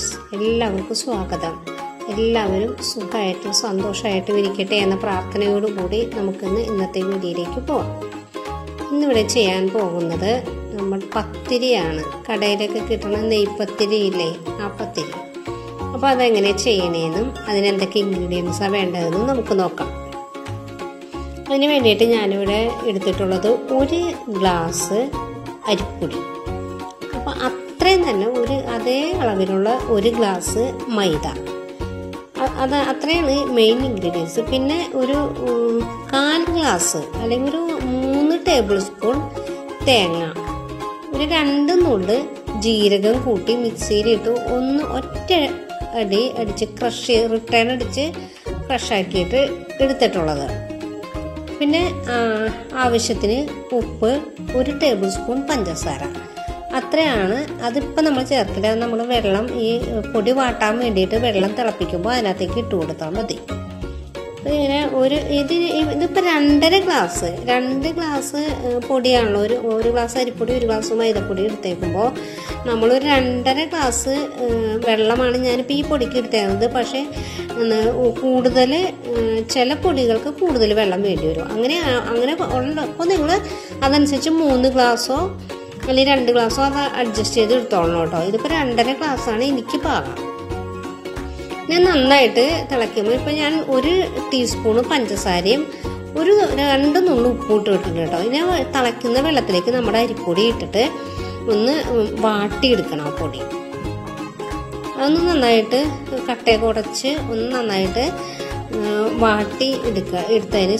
Friends എല്ലാവർക്കും സ്വാഗതം. എല്ലാവരും സുഖമായിട്ടും സന്തോഷമായിട്ടും ഇരിക്കട്ടെ എന്ന പ്രാർത്ഥനയോടുകൂടി നമുക്കിന്ന് ഇന്നത്തെ വീഡിയോയിലേക്ക് പോവാം. ഇന്നിവിടെ ചെയ്യാൻ പോകുന്നത് നമ്മൾ പത്തിരിയാണ്. കടയിലൊക്കെ കിട്ടുന്ന നെയ്പത്തിരി ഇല്ലേ? ആ പത്തിരി. അപ്പോൾ അതെങ്ങനെ ചെയ്യണേന്നും അതിനെന്തൊക്കെ ഇൻഗ്രീഡിയൻസാണ് വേണ്ടതെന്നും നമുക്ക് നോക്കാം. അതിന് വേണ്ടിയിട്ട് ഞാനിവിടെ എടുത്തിട്ടുള്ളത് ഒരു ഗ്ലാസ് അരിപ്പൊടി. അപ്പോൾ അത്രയും തന്നെ ഒരു അതേ അളവിലുള്ള ഒരു ഗ്ലാസ് മൈദ. അത് അത്രയാണ് മെയിൻ ഇൻഗ്രീഡിയൻസ് പിന്നെ ഒരു കാൽ ഗ്ലാസ് അല്ലെങ്കിൽ ഒരു മൂന്ന് ടേബിൾ സ്പൂൺ തേങ്ങ. ഒരു രണ്ട് നുള്ള് ജീരകം കൂട്ടി മിക്സിയിലിട്ട് ഒന്ന് ഒറ്റ അടി അടിച്ച് ക്രഷ് റിട്ടേൺ അടിച്ച് ക്രഷാക്കിയിട്ട് എടുത്തിട്ടുള്ളത്. പിന്നെ ആവശ്യത്തിന് ഉപ്പ് ഒരു ടേബിൾ സ്പൂൺ പഞ്ചസാര. അത്രയാണ്. അതിപ്പോൾ നമ്മൾ ചേർക്കില്ല നമ്മൾ വെള്ളം ഈ പൊടി വാട്ടാൻ വേണ്ടിയിട്ട് വെള്ളം തിളപ്പിക്കുമ്പോൾ അതിനകത്തേക്ക് ഇട്ട് കൊടുത്താൽ മതി. പിന്നെ ഒരു ഇത് ഇതിപ്പോൾ രണ്ടര ഗ്ലാസ് രണ്ട് ഗ്ലാസ് പൊടിയാണല്ലോ. ഒരു ഒരു ഗ്ലാസ് അരിപ്പൊടി ഒരു ഗ്ലാസ് മൈദപ്പൊടി എടുത്തേക്കുമ്പോൾ നമ്മളൊരു രണ്ടര ഗ്ലാസ് വെള്ളമാണ് ഞാനിപ്പോൾ ഈ പൊടിക്ക് എടുത്തേക്കുന്നത്. പക്ഷേ കൂടുതൽ ചില പൊടികൾക്ക് കൂടുതൽ വെള്ളം വേണ്ടി വരും. അങ്ങനെ അങ്ങനെ ഉള്ളപ്പോൾ നിങ്ങൾ അതനുസരിച്ച് മൂന്ന് ഗ്ലാസ്സോ അല്ലെങ്കിൽ രണ്ട് ഗ്ലാസ്സോ അത് അഡ്ജസ്റ്റ് ചെയ്ത് എടുത്തോളണം കേട്ടോ. ഇതിപ്പോൾ രണ്ടര ഗ്ലാസ്സാണ് എനിക്ക് പാകം. ഞാൻ നന്നായിട്ട് തിളയ്ക്കുമ്പോൾ ഇപ്പം ഞാൻ ഒരു ടീസ്പൂണ് പഞ്ചസാരയും ഒരു രണ്ട് നുള്ളു ഉപ്പും ഇട്ട് ഇട്ടിട്ടുണ്ട് കേട്ടോ. ഇനി തിളയ്ക്കുന്ന വെള്ളത്തിലേക്ക് നമ്മുടെ അരിപ്പൊടി ഇട്ടിട്ട് ഒന്ന് വാട്ടിയെടുക്കണം ആ പൊടി. അതൊന്ന് നന്നായിട്ട് കട്ടയൊക്കെ ഉടച്ച് ഒന്ന് നന്നായിട്ട് വാട്ടി എടുക്കുക എടുത്തതിന്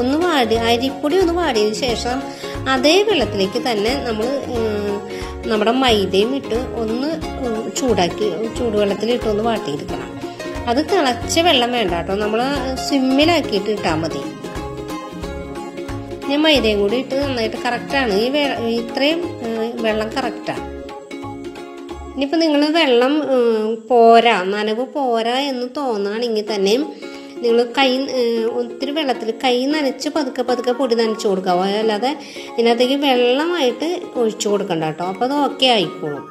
ഒന്ന് വാടി അരിപ്പൊടി ഒന്ന് വാടിയതിന് ശേഷം അതേ വെള്ളത്തിലേക്ക് തന്നെ നമ്മൾ നമ്മുടെ മൈദയും ഇട്ട് ഒന്ന് ചൂടാക്കി ചൂടുവെള്ളത്തിലിട്ട് ഒന്ന് വാട്ടിയെടുക്കണം. അത് തിളച്ച വെള്ളം വേണ്ട കേട്ടോ. നമ്മൾ സിമ്മിലാക്കിയിട്ട് ഇട്ടാൽ മതി. ഞാൻ മൈദയും കൂടി ഇട്ട് നന്നായിട്ട് കറക്റ്റാണ് ഈ ഇത്രയും വെള്ളം കറക്റ്റാണ് ഇനിയിപ്പോൾ നിങ്ങൾ വെള്ളം പോരാ. നനവ് പോരാ എന്ന് തോന്നുകയാണെങ്കിൽ തന്നെയും നിങ്ങൾ കൈ ഒത്തിരി വെള്ളത്തിൽ കൈ നനച്ച് പതുക്കെ പതുക്കെ പൊടി നനച്ച് കൊടുക്കുക. അല്ലാതെ ഇതിനകത്തേക്ക് വെള്ളമായിട്ട് ഒഴിച്ചു കൊടുക്കണ്ട കേട്ടോ. അപ്പോൾ അത് ഓക്കെ ആയിക്കോളും.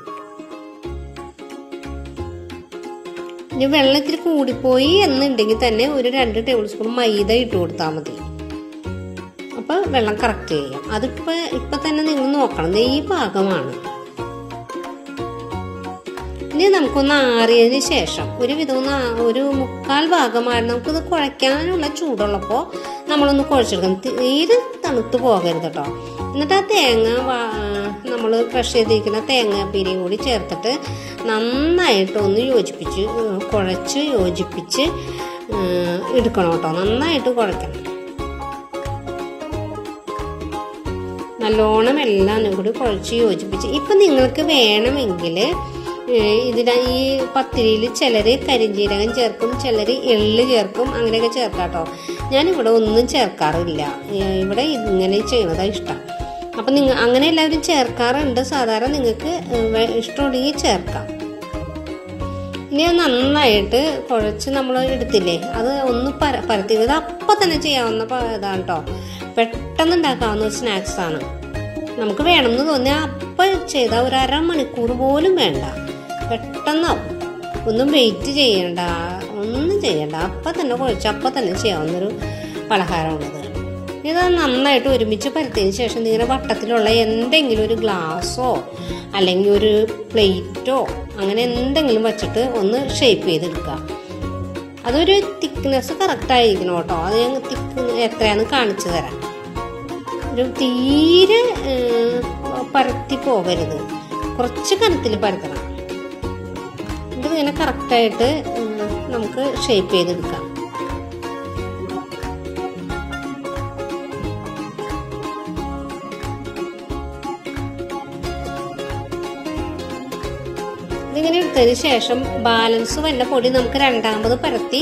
ഇനി വെള്ളത്തിൽ കൂടിപ്പോയി എന്നുണ്ടെങ്കിൽ തന്നെ ഒരു രണ്ട് ടേബിൾ സ്പൂൺ മൈദ ഇട്ട് കൊടുത്താൽ മതി. അപ്പോൾ വെള്ളം കറക്റ്റ് ചെയ്യാം. അതിപ്പോൾ ഇപ്പം തന്നെ നിങ്ങൾ നോക്കണം. ഈ ഭാഗമാണ് ഇനി നമുക്കൊന്ന് ആറിയതിന് ശേഷം ഒരു വിധം ഒന്ന് ഒരു മുക്കാൽ ഭാഗമായി നമുക്കിത് കുഴയ്ക്കാനുള്ള ചൂടുള്ളപ്പോൾ നമ്മളൊന്ന് കുഴച്ചെടുക്കണം. തീരെ തണുത്ത് പോകരുത് കേട്ടോ എന്നിട്ട് ആ തേങ്ങ നമ്മൾ ക്രഷ് ചെയ്തിരിക്കുന്ന തേങ്ങ പിരി കൂടി ചേർത്തിട്ട് നന്നായിട്ട് ഒന്ന് യോജിപ്പിച്ച് കുഴച്ച് യോജിപ്പിച്ച് എടുക്കണം കേട്ടോ നന്നായിട്ട് കുഴയ്ക്കണം. നല്ലോണം എല്ലാം കൂടി കുഴച്ച് യോജിപ്പിച്ച്. ഇപ്പം നിങ്ങൾക്ക് വേണമെങ്കിൽ ഇതിന ഈ പത്തിരിയിൽ ചിലർ കരിഞ്ജീരകം ചേർക്കും ചിലർ എള്ള് ചേർക്കും അങ്ങനെയൊക്കെ ചേർക്കാം കേട്ടോ ഞാനിവിടെ ഒന്നും ചേർക്കാറില്ല. ഇവിടെ ഇങ്ങനെ ചെയ്യുന്നതാണ് ഇഷ്ടം. അപ്പം നിങ്ങൾ അങ്ങനെ എല്ലാവരും ചേർക്കാറുണ്ട്. സാധാരണ നിങ്ങൾക്ക് ഇഷ്ടമുണ്ടെങ്കിൽ ചേർക്കാം. ഇനി അത് നന്നായിട്ട് കുഴച്ച് നമ്മൾ എടുത്തില്ലേ? അത് ഒന്ന് പര പരത്തി. ഇത് അപ്പം തന്നെ ചെയ്യാവുന്ന ഇതാണ് കേട്ടോ പെട്ടെന്ന് ഉണ്ടാക്കാവുന്ന ഒരു സ്നാക്സാണ്. നമുക്ക് വേണമെന്ന് തോന്നിയാൽ അപ്പം ചെയ്താൽ ഒരു അരമണിക്കൂർ പോലും വേണ്ട. പെട്ടെന്നാവും ഒന്നും വെയിറ്റ് ചെയ്യണ്ട. ഒന്നും ചെയ്യണ്ട. അപ്പം തന്നെ കുഴച്ച് അപ്പം തന്നെ ചെയ്യാവുന്നൊരു പലഹാരമാണത്. ഇത് നന്നായിട്ട് ഒരുമിച്ച് പരത്തിയതിന് ശേഷം ഇങ്ങനെ വട്ടത്തിലുള്ള എന്തെങ്കിലും ഒരു ഗ്ലാസോ അല്ലെങ്കിൽ ഒരു പ്ലേറ്റോ അങ്ങനെ എന്തെങ്കിലും വെച്ചിട്ട് ഒന്ന് ഷേപ്പ് ചെയ്തെടുക്കുക. അതൊരു തിക്നെസ് കറക്റ്റ് ആയിരിക്കണം കേട്ടോ. അത് ഞാൻ തിക്ക് എത്രയാന്ന് കാണിച്ചു തരാം. ഒരു തീരെ പരത്തി പോകരുത്. കുറച്ച് കനത്തിൽ പരത്തണം. ഇത് ഇങ്ങനെ കറക്റ്റായിട്ട് നമുക്ക് ഷേപ്പ് ചെയ്തെടുക്കാം. ഇതിങ്ങനെ എടുത്തതിന് ശേഷം ബാലൻസ് വന്ന പൊടി നമുക്ക് രണ്ടാമത് പരത്തി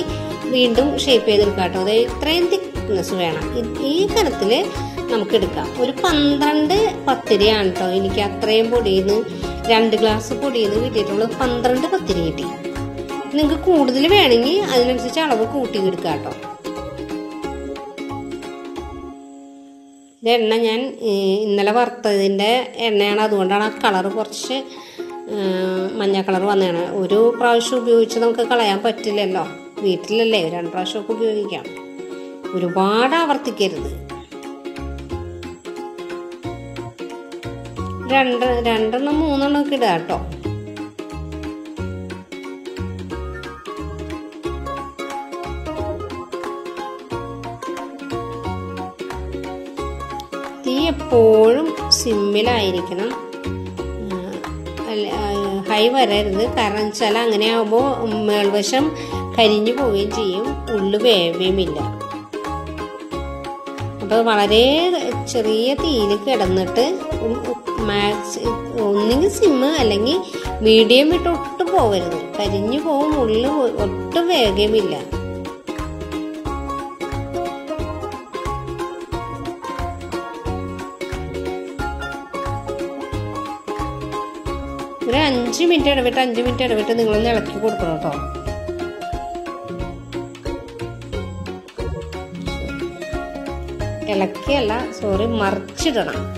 വീണ്ടും ഷേപ്പ് ചെയ്തെടുക്കാം കേട്ടോ. അതായത് ഇത്രയും തിക്നെസ് വേണം. ഈ കനത്തിൽ നമുക്ക് എടുക്കാം. ഒരു പന്ത്രണ്ട് പത്തിരിയാണ് കേട്ടോ. എനിക്ക് അത്രയും പൊടിയിൽ നിന്ന് രണ്ട് ഗ്ലാസ് പൊടിയിൽ നിന്ന് കിട്ടിയിട്ടുള്ളത് പന്ത്രണ്ട് പത്തിരി കിട്ടി. നിങ്ങൾക്ക് കൂടുതൽ വേണമെങ്കിൽ അതിനനുസരിച്ച് അളവ് കൂട്ടി എടുക്കുക കേട്ടോ. എണ്ണ ഞാൻ ഇന്നലെ വറുത്തതിന്റെ എണ്ണയാണ്. അതുകൊണ്ടാണ് ആ കളർ കുറച്ച് മഞ്ഞ കളർ വന്നതാണ്. ഒരു പ്രാവശ്യം ഉപയോഗിച്ച് നമുക്ക് കളയാൻ പറ്റില്ലല്ലോ. വീട്ടിലല്ലേ രണ്ട് പ്രാവശ്യമൊക്കെ ഉപയോഗിക്കാം. ഒരുപാട് ആവർത്തിക്കരുത്. രണ്ട് രണ്ടെണ്ണം മൂന്നെണ്ണം ഒക്കെ ഇടുക കേട്ടോ. തീ എപ്പോഴും സിമ്മിലായിരിക്കണം. ഹൈ വരരുത്. കാരണം വെച്ചാൽ അങ്ങനെ ആകുമ്പോൾ മേൾവശം കരിഞ്ഞു പോവുകയും ചെയ്യും. ഉള്ളു വേവുകയുമില്ല അപ്പോൾ വളരെ ചെറിയ തീയിൽ കിടന്നിട്ട് മാക്സ് ഒന്നുകിൽ സിമ്മ് അല്ലെങ്കിൽ മീഡിയം ഇട്ട് ഒട്ടും പോകരുത്. കരിഞ്ഞു പോകും ഉള്ളിൽ ഒട്ടും വേഗമില്ല ഒരു അഞ്ച് മിനിറ്റ് ഇടവിട്ട് അഞ്ച് മിനിറ്റ് ഇടവിട്ട് നിങ്ങളൊന്ന് ഇളക്കി കൊടുക്കണം കേട്ടോ. ഇളക്കിയല്ല സോറി മറിച്ചിടണം.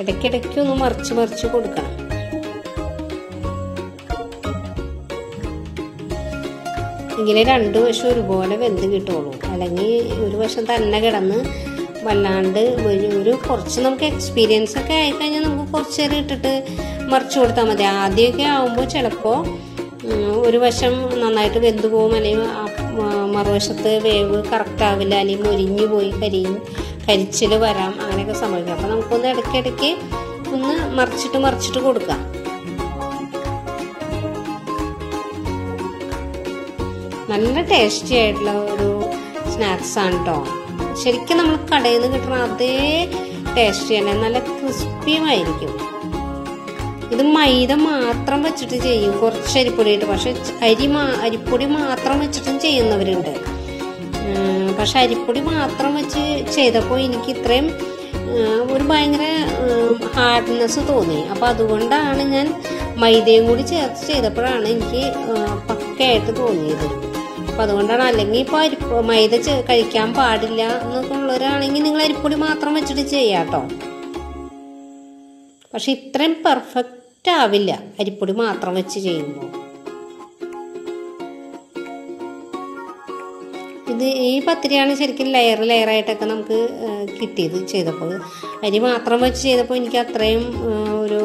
ഇടയ്ക്കിടയ്ക്ക് ഒന്ന് മറിച്ച് മറിച്ച് കൊടുക്കണം. എങ്കിലേ രണ്ട് വശം ഒരുപോലെ വെന്ത് കിട്ടുള്ളൂ. അല്ലെങ്കിൽ ഒരു വശം തന്നെ കിടന്ന് വല്ലാണ്ട് ഒരു കുറച്ച് നമുക്ക് എക്സ്പീരിയൻസ് ഒക്കെ ആയിക്കഴിഞ്ഞാൽ നമുക്ക് കുറച്ച് നേരം ഇട്ടിട്ട് മറിച്ച് കൊടുത്താൽ മതി. ആദ്യമൊക്കെ ആകുമ്പോൾ ചിലപ്പോൾ ഒരു വശം നന്നായിട്ട് വെന്ത് പോകും. അല്ലെങ്കിൽ മറുവശത്ത് വേവ് കറക്റ്റ് ആവില്ല. അല്ലെങ്കിൽ മുരിഞ്ഞു പോയി കരിയും. കരിച്ചിൽ വരാം അങ്ങനെയൊക്കെ സംഭവിക്കാം. അപ്പം നമുക്കൊന്ന് ഇടയ്ക്കിടയ്ക്ക് ഒന്ന് മറിച്ചിട്ട് മറിച്ചിട്ട് കൊടുക്കാം. നല്ല ടേസ്റ്റി ആയിട്ടുള്ള ഒരു സ്നാക്സ് ആണ് കേട്ടോ ശരിക്കും നമ്മൾ കടയിൽ നിന്ന് കിട്ടുന്ന അതേ ടേസ്റ്റി തന്നെ. നല്ല ക്രിസ്പിയുമായിരിക്കും ഇത് മൈദ മാത്രം വെച്ചിട്ട് ചെയ്യും. കുറച്ച് അരിപ്പൊടി ഇട്ട്. പക്ഷെ അരി മാ അരിപ്പൊടി മാത്രം വെച്ചിട്ടും ചെയ്യുന്നവരുണ്ട്. പക്ഷെ അരിപ്പൊടി മാത്രം വെച്ച് ചെയ്തപ്പോൾ എനിക്ക് ഇത്രയും ഒരു ഭയങ്കര ഹാർഡ്നെസ് തോന്നി. അപ്പം അതുകൊണ്ടാണ് ഞാൻ മൈദയും കൂടി ചേർത്ത് ചെയ്തപ്പോഴാണ് എനിക്ക് പക്കയായിട്ട് തോന്നിയത്. അപ്പം അതുകൊണ്ടാണ് അല്ലെങ്കിൽ ഇപ്പോൾ അരിപ്പ് മൈദ കഴിക്കാൻ പാടില്ല എന്നൊക്കെ ഉള്ളവരാണെങ്കിൽ നിങ്ങൾ അരിപ്പൊടി മാത്രം വെച്ചിട്ട് ചെയ്യാം കേട്ടോ പക്ഷെ ഇത്രയും പെർഫെക്റ്റ് ആവില്ല അരിപ്പൊടി മാത്രം വെച്ച് ചെയ്യുമ്പോൾ. ഇത് ഈ പത്തിരിയാണ് ശരിക്കും ലെയർ ലെയറായിട്ടൊക്കെ നമുക്ക് കിട്ടിയത് ചെയ്തപ്പോൾ. അരി മാത്രം വെച്ച് ചെയ്തപ്പോൾ എനിക്ക് അത്രയും ഒരു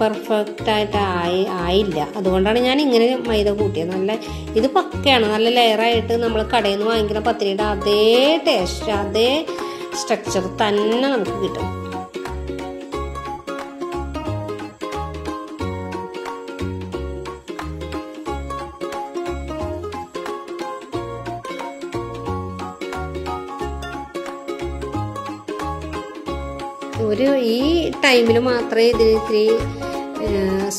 പെർഫെക്റ്റ് ആയിട്ട് ആയി ആയില്ല. അതുകൊണ്ടാണ് ഞാൻ ഇങ്ങനെ മൈദ കൂട്ടിയത്. നല്ല ഇത് പക്കയാണ്. നല്ല ലെയറായിട്ട് നമ്മൾ കടയിൽ നിന്ന് വാങ്ങിക്കുന്ന പത്തിരിയുടെ അതേ ടേസ്റ്റ് അതേ സ്ട്രക്ചർ തന്നെ നമുക്ക് കിട്ടും. ഒരു ഈ ടൈമിൽ മാത്രമേ ഇതിന് ഇത്തിരി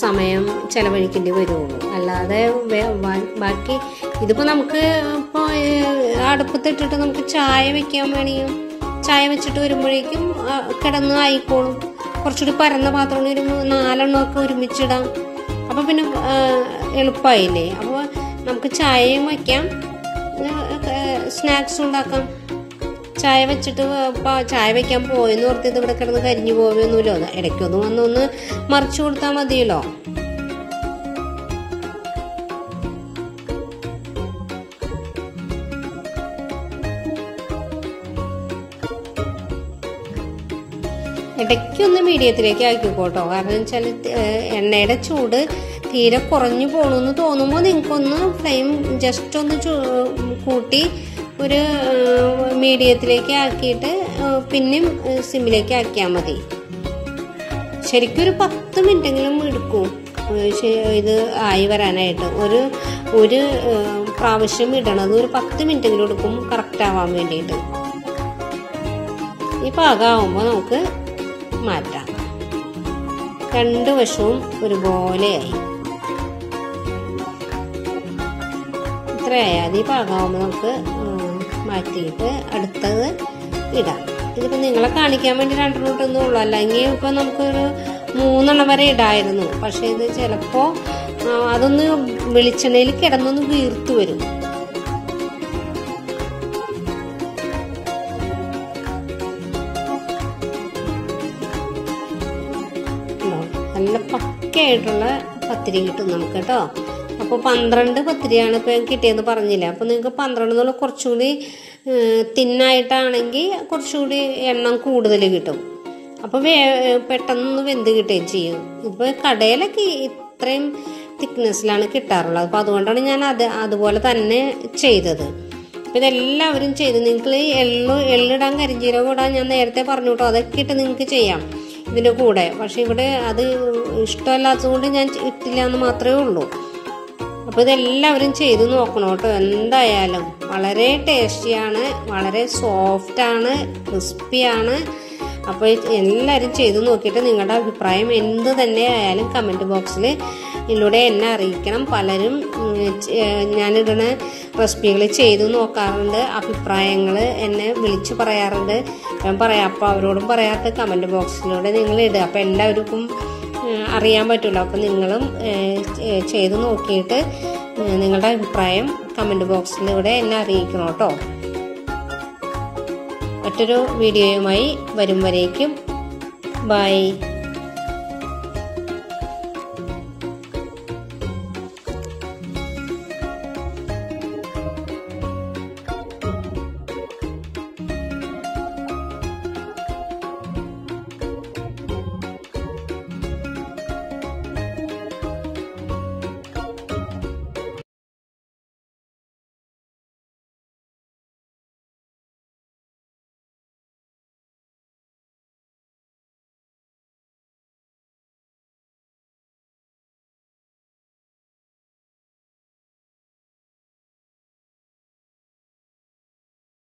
സമയം ചെലവഴിക്കേണ്ടി വരുള്ളൂ. അല്ലാതെ ബാക്കി ഇതിപ്പോൾ നമുക്ക് ഇപ്പോൾ അടുപ്പത്തിട്ടിട്ട് നമുക്ക് ചായ വെക്കാൻ വേണമെങ്കിൽ ചായ വെച്ചിട്ട് വരുമ്പോഴേക്കും കിടന്ന് ആയിക്കോളും. കുറച്ചുകൂടി പരന്ന പാത്രം ഒരു നാലെണ്ണമൊക്കെ ഒരുമിച്ചിടാം. അപ്പോൾ പിന്നെ എളുപ്പമായില്ലേ അപ്പോൾ നമുക്ക് ചായയും വയ്ക്കാം സ്നാക്സ് ഉണ്ടാക്കാം. ചായ വെച്ചിട്ട് ചായ വെക്കാൻ പോയെന്ന് ഓർത്തിട്ട് ഇവിടെ കിടന്ന് കരിഞ്ഞു പോവുകയൊന്നുമില്ലോ. ഇടയ്ക്കൊന്ന് വന്നൊന്ന് മറിച്ചു കൊടുത്താൽ മതിയല്ലോ. ഇടയ്ക്കൊന്ന് മീഡിയത്തിലേക്ക് ആക്കിക്കോട്ടോ. കാരണം വെച്ചാൽ എണ്ണയുടെ ചൂട് തീരെ കുറഞ്ഞു പോകണമെന്ന് തോന്നുമ്പോൾ നിങ്ങൾക്കൊന്ന് ഫ്ലെയിം ജസ്റ്റ് ഒന്ന് കൂട്ടി ഒരു മീഡിയത്തിലേക്ക് ആക്കിയിട്ട് പിന്നെയും സിമ്മിലേക്ക് ആക്കിയാൽ മതി. ശരിക്കും ഒരു പത്ത് മിനിറ്റെങ്കിലും എടുക്കും. ഇത് ആയി വരാനായിട്ട്. ഒരു ഒരു പ്രാവശ്യം ഇടണത് ഒരു പത്ത് മിനിറ്റെങ്കിലും എടുക്കും കറക്റ്റ് ആവാൻ വേണ്ടിയിട്ട്. ഈ പാകമാകുമ്പോൾ നമുക്ക് മാറ്റാം. രണ്ട് വശവും ഒരുപോലെയായി ഇത്രയായാൽ ഈ പാകമാകുമ്പോൾ നമുക്ക് മാറ്റിയിട്ട് അടുത്തത് ഇടാം. ഇതിപ്പോൾ നിങ്ങളെ കാണിക്കാൻ വേണ്ടി രണ്ട് റൂട്ടൊന്നും ഉള്ളൂ. അല്ലെങ്കിൽ ഇപ്പോൾ നമുക്കൊരു മൂന്നെണ്ണം വരെ ഇടായിരുന്നു. പക്ഷേ ഇത് ചിലപ്പോൾ അതൊന്ന് വെളിച്ചെണ്ണയിൽ കിടന്നൊന്ന് വീർത്തു വരും. നല്ല പക്കയായിട്ടുള്ള പത്തിരി കിട്ടും നമുക്ക് കേട്ടോ. അപ്പോൾ പന്ത്രണ്ട് പത്തിരിയാണ് ഇപ്പോൾ കിട്ടിയെന്ന് പറഞ്ഞില്ല? അപ്പോൾ നിങ്ങൾക്ക് പന്ത്രണ്ട് എന്നുള്ള കുറച്ചുകൂടി തിന്നായിട്ടാണെങ്കിൽ കുറച്ചുകൂടി എണ്ണം കൂടുതൽ കിട്ടും. അപ്പോൾ വേ പെട്ടെന്ന് വെന്ത് കിട്ടുകയും ചെയ്യും. ഇപ്പോൾ കടയിലൊക്കെ ഇത്രയും തിക്നെസ്സിലാണ് കിട്ടാറുള്ളത്. അപ്പോൾ അതുകൊണ്ടാണ് ഞാൻ അത് അതുപോലെ തന്നെ ചെയ്തത്. അപ്പോൾ ഇതെല്ലാവരും ചെയ്ത് നിങ്ങൾക്ക് എള്ളു എള്ളിടാൻ കരിഞ്ചീരകം ഇടാൻ ഞാൻ നേരത്തെ പറഞ്ഞു കേട്ടോ അതൊക്കെ ഇട്ട് നിങ്ങൾക്ക് ചെയ്യാം ഇതിന്റെ കൂടെ. പക്ഷേ ഇവിടെ അത് ഇഷ്ടമല്ലാത്തതുകൊണ്ട് ഞാൻ ഇട്ടില്ല എന്ന് മാത്രമേ ഉള്ളൂ. അപ്പോൾ ഇതെല്ലാവരും ചെയ്ത് നോക്കണം കേട്ടോ. എന്തായാലും വളരെ ടേസ്റ്റിയാണ് വളരെ സോഫ്റ്റാണ് ക്രിസ്പിയാണ് അപ്പോൾ എല്ലാവരും ചെയ്ത് നോക്കിയിട്ട് നിങ്ങളുടെ അഭിപ്രായം എന്ത് തന്നെ ആയാലും കമന്റ് ബോക്സിൽ ഇതിലൂടെ എന്നെ അറിയിക്കണം. പലരും ഞാനിടുന്ന റെസിപ്പികൾ ചെയ്ത് നോക്കാറുണ്ട് അഭിപ്രായങ്ങൾ എന്നെ വിളിച്ച് പറയാറുണ്ട്. ഞാൻ പറയാം അപ്പോൾ അവരോടും പറയാത്ത കമന്റ് ബോക്സിലൂടെ നിങ്ങൾ ഇടുക. അപ്പോൾ എല്ലാവർക്കും അറിയാൻ പറ്റുമല്ലോ അപ്പോൾ നിങ്ങളും ചെയ്ത് നോക്കിയിട്ട് നിങ്ങളുടെ അഭിപ്രായം കമന്റ് ബോക്സിലൂടെ എന്നെ അറിയിക്കണം കേട്ടോ. മറ്റൊരു വീഡിയോയുമായി വരും വരേക്കും ബൈ.